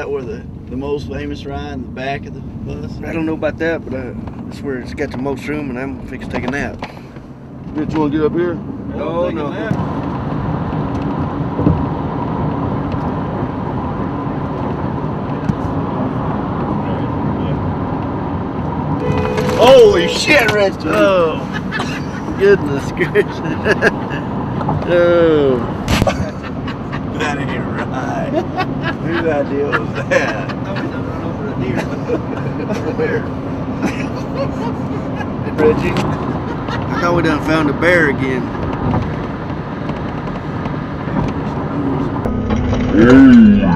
That where the, the most famous ride in the back of the bus? I don't know about that, but uh, it's where it's got the most room, and I'm fixing to take a nap. Bitch, you wanna get up here? Oh, no. Holy shit, Rich! Oh, goodness gracious. oh, That ain't right. Whose idea was that? Somebody's run over a deer. Where? Reggie? I thought we done found a bear again. Holy shit,